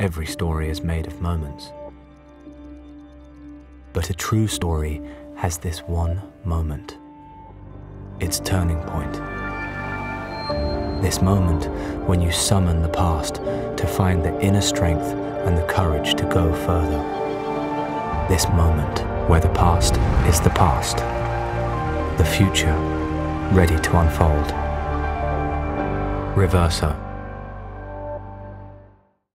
Every story is made of moments. But a true story has this one moment. Its turning point. This moment when you summon the past to find the inner strength and the courage to go further. This moment where the past is the past. The future ready to unfold. Reverso.